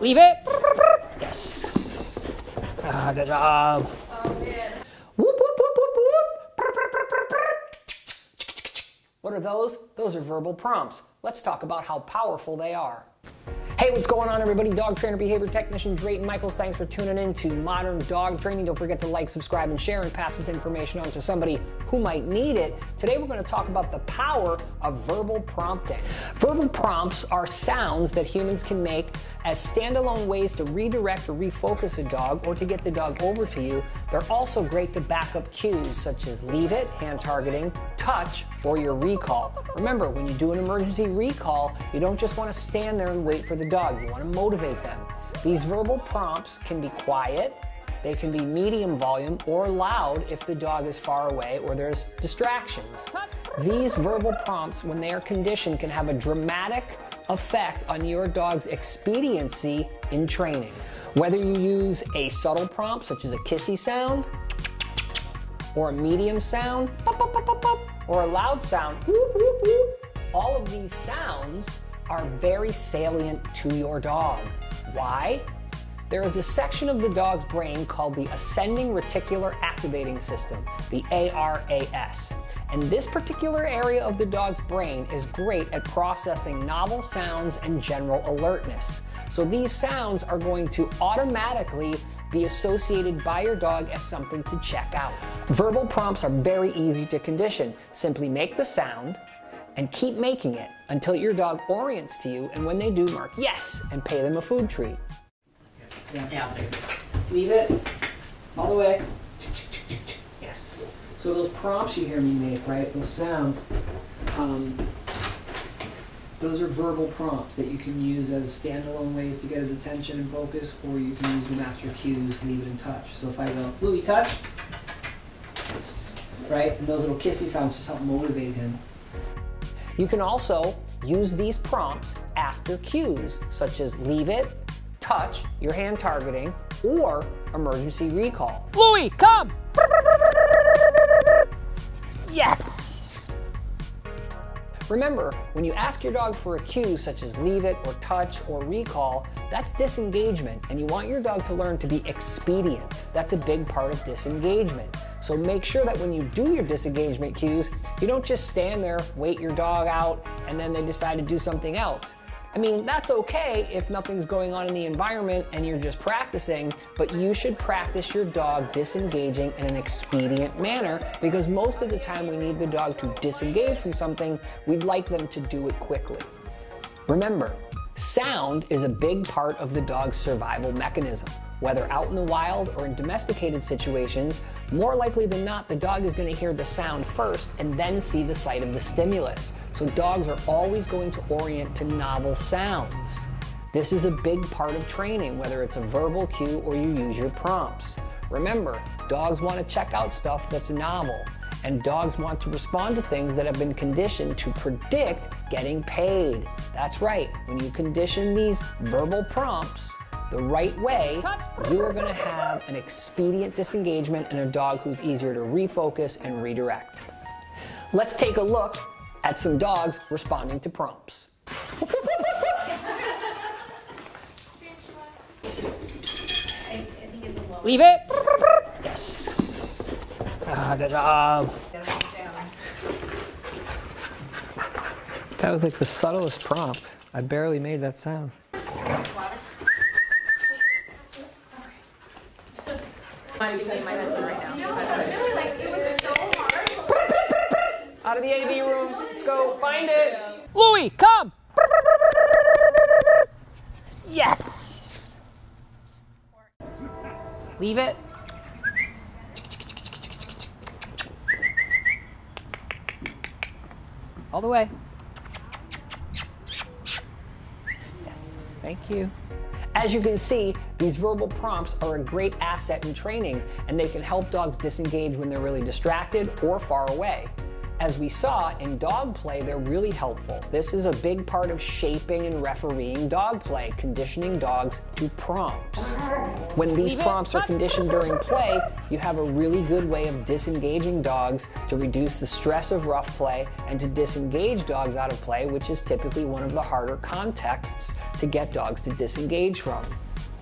Leave it. Yes. Ah, good job. What are those? Those are verbal prompts. Let's talk about how powerful they are. Hey, what's going on, everybody? Dog trainer, behavior technician Drayton Michaels. Thanks for tuning in to Modern Dog Training. Don't forget to like, subscribe, and share, and pass this information on to somebody who might need it. Today, we're going to talk about the power of verbal prompting. Verbal prompts are sounds that humans can make as standalone ways to redirect or refocus a dog or to get the dog over to you. They're also great to back up cues such as leave it, hand targeting, touch, or your recall. Remember, when you do an emergency recall, you don't just want to stand there and wait for the dog. You want to motivate them. These verbal prompts can be quiet, they can be medium volume or loud if the dog is far away or there's distractions. These verbal prompts, when they are conditioned, can have a dramatic effect on your dog's expediency in training. Whether you use a subtle prompt, such as a kissy sound, or a medium sound, or a loud sound, all of these sounds are very salient to your dog. Why? There is a section of the dog's brain called the Ascending Reticular Activating System, the ARAS. And this particular area of the dog's brain is great at processing novel sounds and general alertness. So these sounds are going to automatically be associated by your dog as something to check out. Verbal prompts are very easy to condition. Simply make the sound and keep making it until your dog orients to you, and when they do, mark yes and pay them a food treat. Yeah, yeah. Leave it all the way. Yes. So those prompts you hear me make, right? Those sounds, um, those are verbal prompts that you can use as standalone ways to get his attention and focus, or you can use them after cues, leave it in touch. So if I go, Louie, touch, yes. right? And those little kissy sounds just help motivate him. You can also use these prompts after cues, such as leave it, touch, your hand targeting, or emergency recall. Louie, come! Yes! Remember, when you ask your dog for a cue such as leave it or touch or recall, that's disengagement, and you want your dog to learn to be expedient. That's a big part of disengagement. So make sure that when you do your disengagement cues, you don't just stand there, wait your dog out, and then they decide to do something else. I mean, that's okay if nothing's going on in the environment and you're just practicing, but you should practice your dog disengaging in an expedient manner because most of the time we need the dog to disengage from something, we'd like them to do it quickly. Remember, sound is a big part of the dog's survival mechanism. Whether out in the wild or in domesticated situations, more likely than not, the dog is going to hear the sound first and then see the sight of the stimulus. So dogs are always going to orient to novel sounds. This is a big part of training, whether it's a verbal cue or you use your prompts. Remember, dogs want to check out stuff that's novel, and dogs want to respond to things that have been conditioned to predict getting paid. That's right, when you condition these verbal prompts, the right way, you are going to have an expedient disengagement and a dog who's easier to refocus and redirect. Let's take a look at some dogs responding to prompts. Leave it. Yes. Ah, good job. That was like the subtlest prompt. I barely made that sound. Out of the AV room. Let's go find it. Louie, come. Yes. Leave it. All the way. Yes, thank you. As you can see, these verbal prompts are a great asset in training and they can help dogs disengage when they're really distracted or far away. As we saw in dog play, they're really helpful. This is a big part of shaping and refereeing dog play, conditioning dogs to prompts. When these prompts are conditioned during play, you have a really good way of disengaging dogs to reduce the stress of rough play and to disengage dogs out of play, which is typically one of the harder contexts to get dogs to disengage from.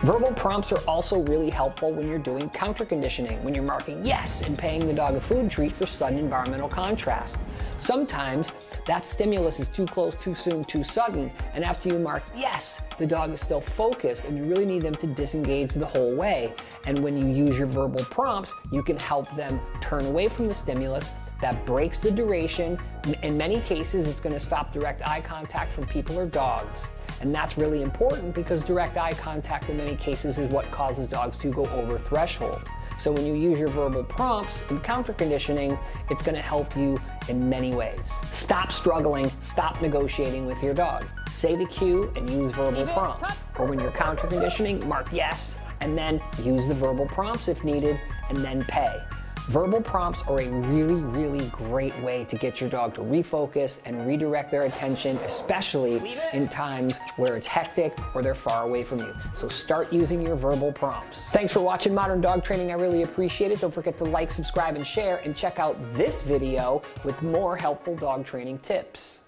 Verbal prompts are also really helpful when you're doing counter conditioning, when you're marking yes and paying the dog a food treat for sudden environmental contrast. Sometimes that stimulus is too close, too soon, too sudden, and after you mark yes, the dog is still focused and you really need them to disengage the whole way. And when you use your verbal prompts, you can help them turn away from the stimulus that breaks the duration. In many cases, it's going to stop direct eye contact from people or dogs. And that's really important because direct eye contact in many cases is what causes dogs to go over threshold. So when you use your verbal prompts in counter conditioning, it's going to help you in many ways. Stop struggling, stop negotiating with your dog. Say the cue and use verbal prompts. Or when you're counter conditioning, mark yes, and then use the verbal prompts if needed, and then pay. Verbal prompts are a really, really great way to get your dog to refocus and redirect their attention, especially in times where it's hectic or they're far away from you. So start using your verbal prompts. Thanks for watching Modern Dog Training. I really appreciate it. Don't forget to like, subscribe, and share, and check out this video with more helpful dog training tips.